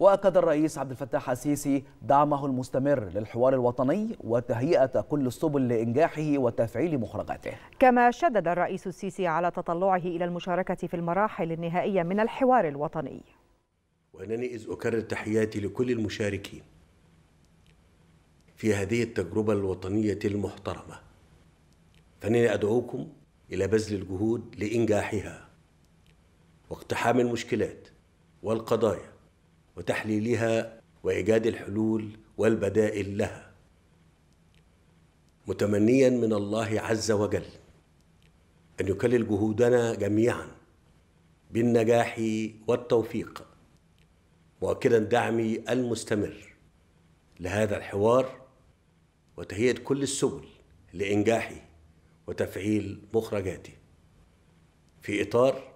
وأكد الرئيس عبد الفتاح السيسي دعمه المستمر للحوار الوطني وتهيئة كل السبل لإنجاحه وتفعيل مخرجاته. كما شدد الرئيس السيسي على تطلعه إلى المشاركة في المراحل النهائية من الحوار الوطني. وأنني إذ أكرر تحياتي لكل المشاركين في هذه التجربة الوطنية المحترمة. فإنني أدعوكم إلى بذل الجهود لإنجاحها واقتحام المشكلات والقضايا وتحليلها وإيجاد الحلول والبدائل لها. متمنيا من الله عز وجل أن يكلل جهودنا جميعا بالنجاح والتوفيق. مؤكدا دعمي المستمر لهذا الحوار وتهيئة كل السبل لإنجاحه وتفعيل مخرجاته في إطار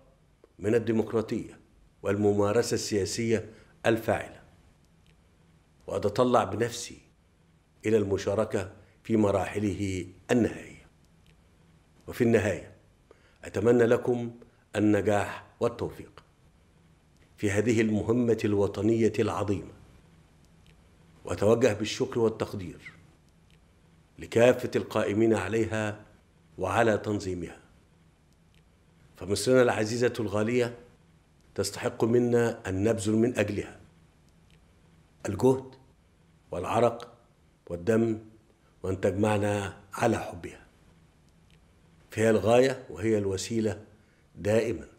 من الديمقراطية والممارسة السياسية الفاعلة. وأتطلع بنفسي إلى المشاركة في مراحله النهائية. وفي النهاية أتمنى لكم النجاح والتوفيق في هذه المهمة الوطنية العظيمة. وأتوجه بالشكر والتقدير لكافة القائمين عليها وعلى تنظيمها. فمصرنا العزيزة الغالية تستحق منا أن نبذل من أجلها. الجهد والعرق والدم وأن تجمعنا على حبها. فهي الغاية وهي الوسيلة دائما.